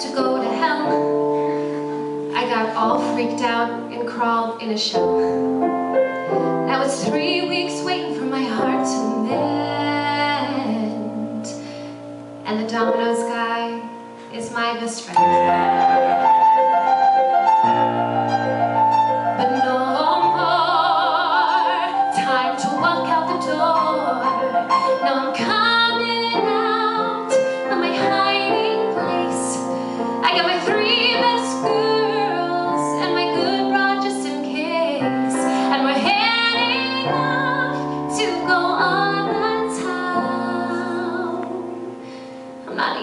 to go to hell. I got all freaked out and crawled in a shell. That was three weeks waiting for my heart to mend. And the Domino's guy is my best friend.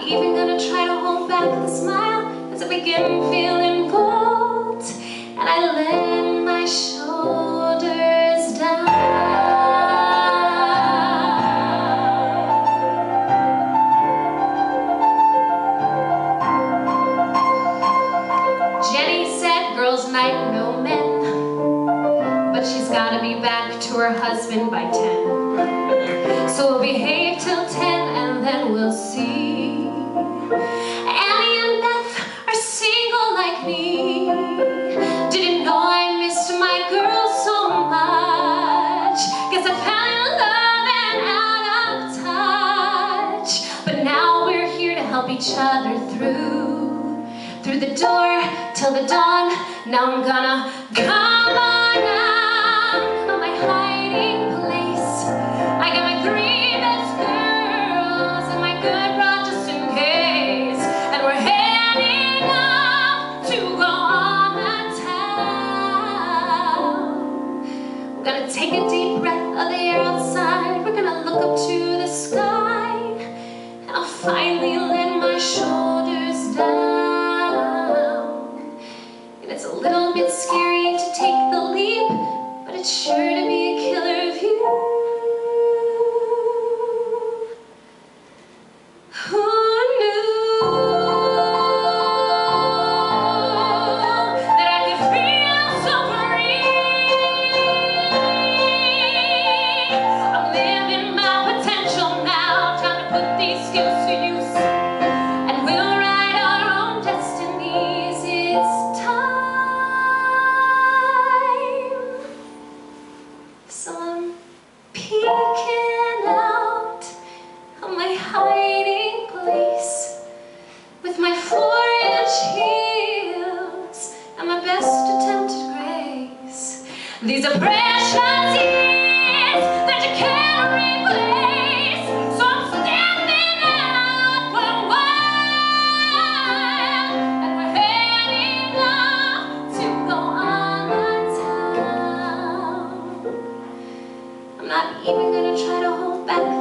Even gonna try to hold back the smile as I begin feeling bold and I let my shoulders down. Jenny said girls might know men, but she's gotta be back to her husband by 10. So we'll behave till 10 and then we'll see. Help each other through. Through the door till the dawn. Now I'm gonna come on out of my hiding place. I got my three best girls and my good rod just in case. And we're heading off to go on the town. We're gonna take a deep breath of the air outside. We're gonna look up to the sky. And finally shoulders down. These are precious years that you can't replace. So I'm standing up for a while, and we're heading off to go on the town. I'm not even gonna try to hold back.